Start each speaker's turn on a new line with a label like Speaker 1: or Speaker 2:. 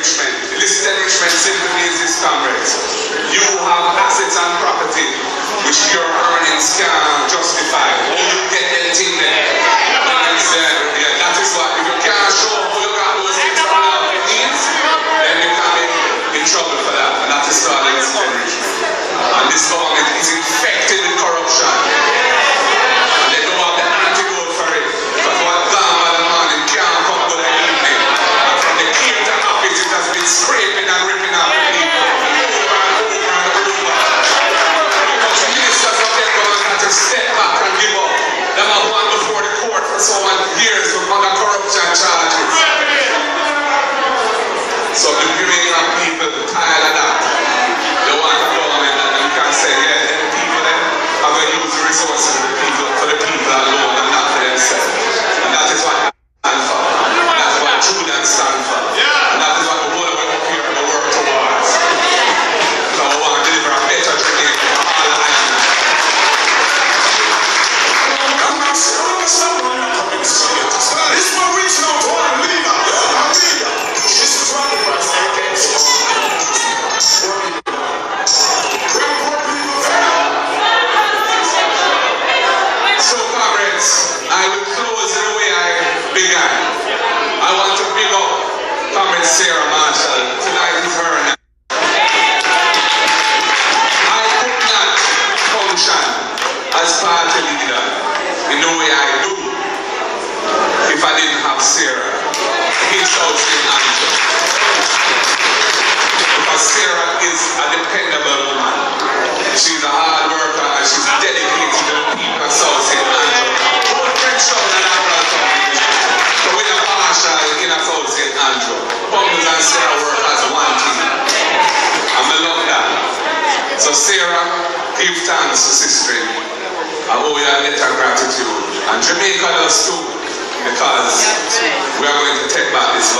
Speaker 1: enrichment. Illicit enrichment simply means this, comrades. You have assets and property which your earnings can justify. You get anything there. Uh, yeah, that is what, if you can't show those things from then you can be in trouble for that. And that is called. And this government is infected with Here. years Sarah Marshall. Tonight is her night. I could not function as party leader in the way I do if I didn't have Sarah. His house Sarah, give thanks to sister. I owe you a letter of gratitude. And Jamaica does too. Because we are going to take back this